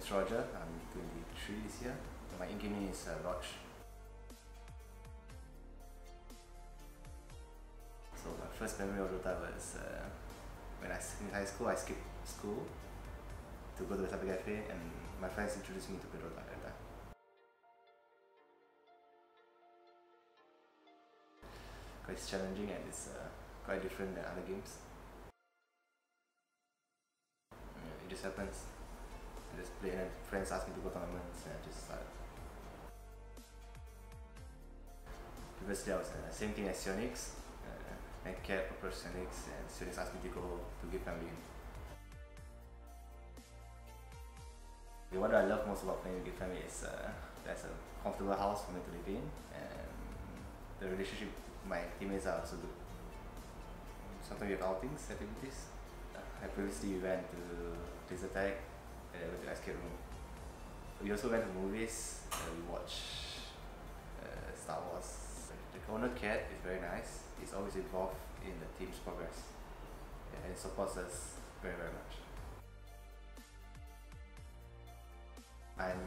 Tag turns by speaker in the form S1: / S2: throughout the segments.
S1: name's Roger. I'm 23 this year. My in-game name is uh. So my first memory of Dota was uh, when I was in high school. I skipped school to go to the cyber cafe, and my friends introduced me to play Dota at that. Quite challenging and it's uh, quite different than other games. It just happens. I just play and friends ask me to go tournaments and I just start. Previously I was uh, same thing as Sionix, uh, and Cat approached Sionix and Sionix asked me to go to Geek Fam. Okay, what I love most about playing with family is uh, there's a comfortable house for me to live in and the relationship with my teammates are also good. Sometimes we have outings, activities. I previously went to laser tag and went to escape room. We also went to movies. Uh, we watched uh, Star Wars. The owner cat is very nice. He's always involved in the team's progress. Yeah, and supports us very very much. I'm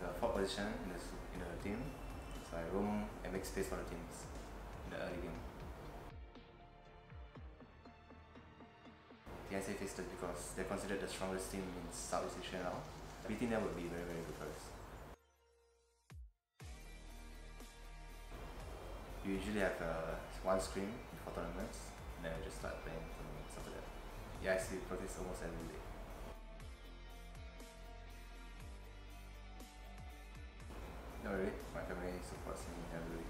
S1: the fourth position in the, in the team, so I roam and make space for the teams in the early game. The NCA Faceless because they're considered the strongest team in Southeast Asia now. Beating them would be very very good for us. We usually have uh, one scrim before tournaments, and then we just start playing tournaments after that. Yeah, I see practice almost every day. Not really. My family supports me heavily.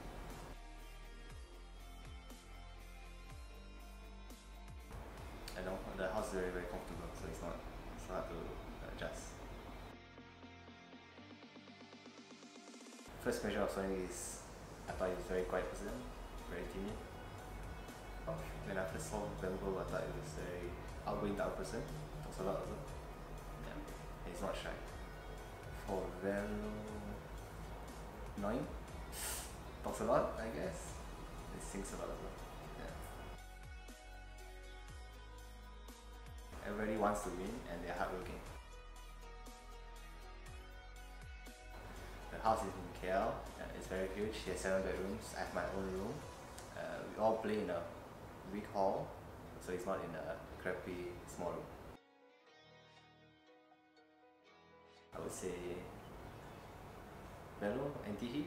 S1: Know the house is very very comfortable, so it's not it's hard to adjust. First measure of Sonic is I thought he was very quiet person, very timid. When I first saw Bambo, I thought he was very outgoing type person, talks a lot also. Yeah, he's not shy. For Velo, annoying. Talks a lot, I guess. He sings a lot Everybody wants to win and they're hardworking. The house is in KL. It's very huge. Has seven bedrooms. I have my own room. Uh, we all play in a big hall, so it's not in a crappy small room. I would say Velo and Tihi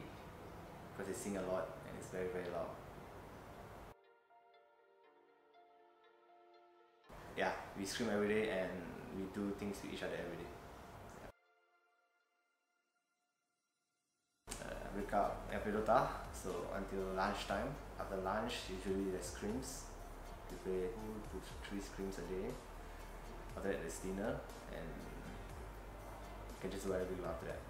S1: because they sing a lot and it's very very loud. Yeah, we scream every day and we do things to each other every day. Uh, wake up play Dota, so until lunchtime. After lunch, usually there's scrims. We play two to three scrims a day. After that, there's dinner and you can just do whatever you want after that.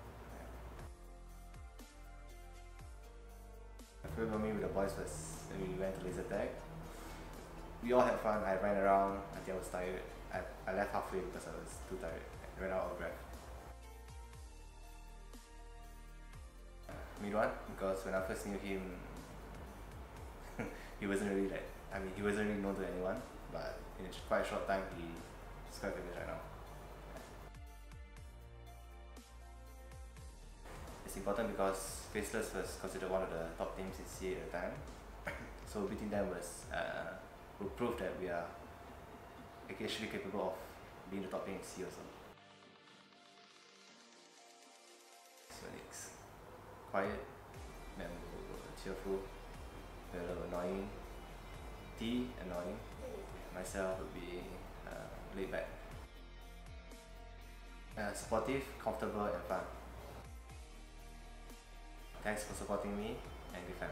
S1: I feel me with the boys was when we went to laser tag. We all had fun. I ran around until I was tired. I, I left halfway because I was too tired. I ran out of breath. Mirwan, because when I first knew him, he wasn't really like, I mean, he wasn't really known to anyone, but in a quite a short time, he's quite famous right now. It's important because Faceless was considered one of the top teams in SEA at the time. so beating them was uh, will prove that we are actually capable of being the top in SEA also. Sonics. Quiet, memorable, cheerful, little annoying, T annoying. Myself would be uh, laid back. Uh, supportive, comfortable and fun. Thanks for supporting me and Geek Fam.